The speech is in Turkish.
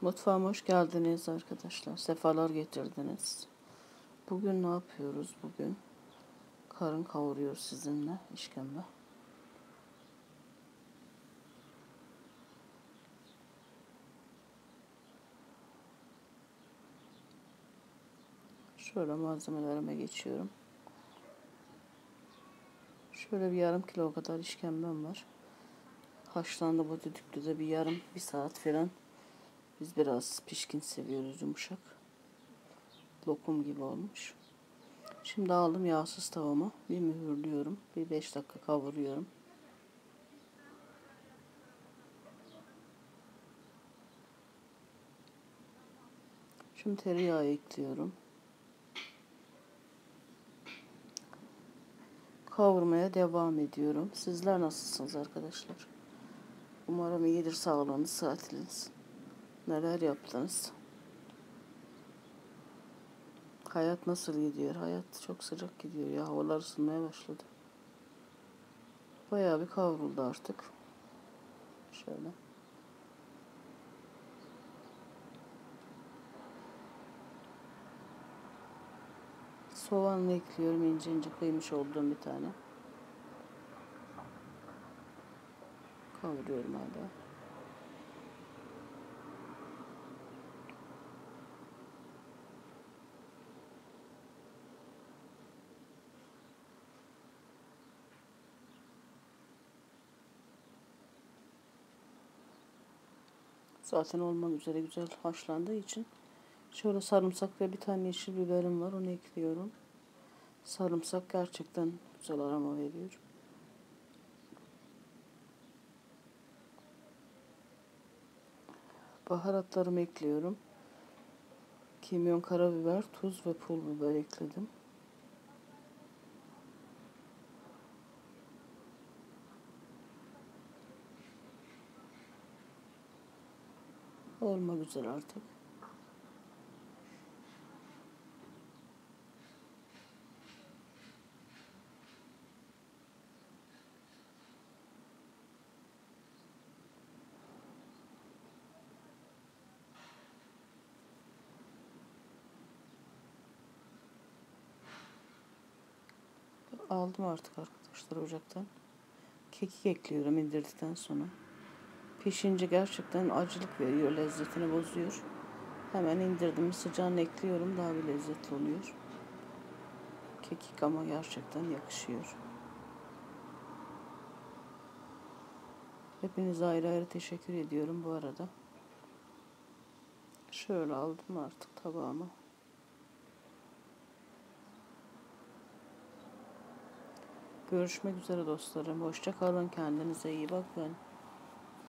Mutfağıma hoş geldiniz arkadaşlar. Sefalar getirdiniz. Bugün ne yapıyoruz bugün? Karın kavuruyoruz sizinle işkembe. Şöyle malzemelerime geçiyorum. Şöyle bir yarım kilo kadar işkembem var. Haşlandı bu düdüklü de bir yarım bir saat falan. Biz biraz pişkin seviyoruz yumuşak. Lokum gibi olmuş. Şimdi aldım yağsız tavama. Bir mühürlüyorum. Bir 5 dakika kavuruyorum. Şimdi tereyağı ekliyorum. Kavurmaya devam ediyorum. Sizler nasılsınız arkadaşlar? Umarım iyidir sağlığınız, saatiniz. Neler yaptınız? Hayat nasıl gidiyor? Hayat çok sıcak gidiyor ya. Havalar ısınmaya başladı. Bayağı bir kavruldu artık. Şöyle. Soğanla ekliyorum ince ince kıymış olduğum bir tane. Kavuruyorum hala. Zaten olmak üzere güzel haşlandığı için şöyle sarımsak ve bir tane yeşil biberim var onu ekliyorum. Sarımsak gerçekten güzel aroma veriyor. Baharatlarımı ekliyorum. Kimyon, karabiber, tuz ve pul biber ekledim. Olmak üzere artık. Aldım artık arkadaşlar ocaktan. Kekik ekliyorum indirdikten sonra. Pişince gerçekten acılık veriyor, lezzetini bozuyor. Hemen indirdim, sıcağını ekliyorum, daha bir lezzetli oluyor. Kekik ama gerçekten yakışıyor. Hepinize ayrı ayrı teşekkür ediyorum bu arada. Şöyle aldım artık tabağıma. Görüşmek üzere dostlarım. Hoşça kalın. Kendinize iyi bakın.